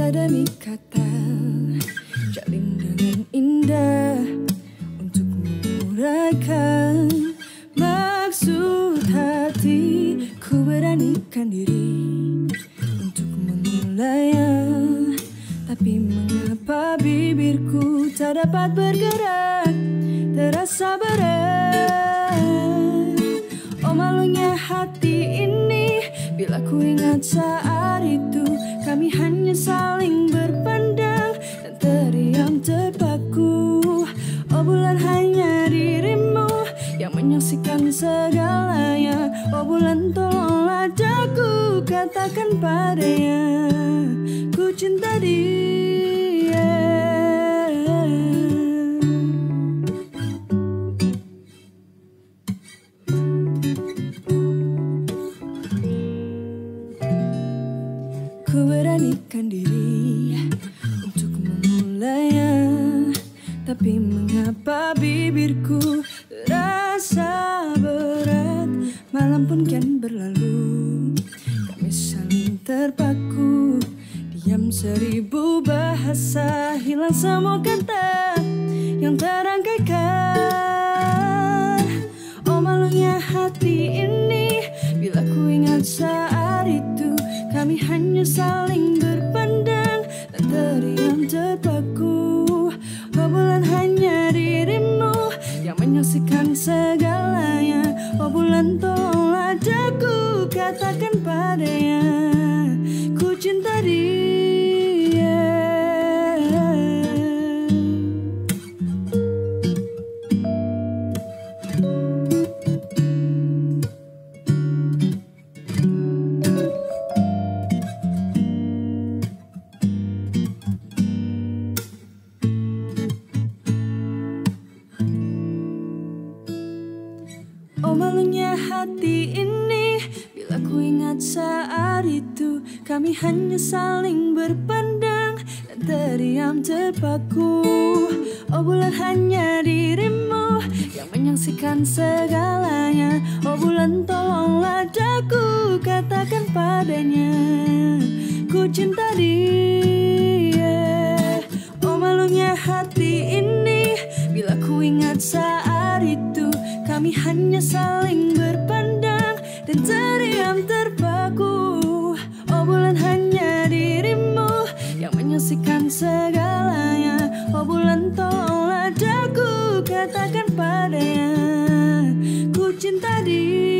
kata demi kata. Jalin dengan indah Untuk menguraikan Maksud hati. Ku beranikan diri Untuk memulainya Tapi mengapa bibirku Tak dapat bergerak? Terasa berat. Oh malunya hati ini Bila ku ingat saat kami hanya saling berpandang dan terdiam terpaku. Oh bulan hanya dirimu yang menyaksikan segalanya. Oh bulan tolonglah daku katakan padanya Ku cinta dia diri untuk memulainya. Tapi mengapa bibirku terasa berat? Malam pun kian berlalu Kami saling terpaku. Diam seribu bahasa Hilang semua kata yang terangkaikan. Oh malunya hati ini Bila ku ingat saat Katakan padanya Ku cinta dia. Oh malunya hati ini ku ingat saat itu Kami hanya saling berpandang Dan terdiam terpaku. Oh bulan hanya dirimu Yang menyaksikan segalanya. Oh bulan tolonglah daku Katakan padanya. Ku cinta dia 大地。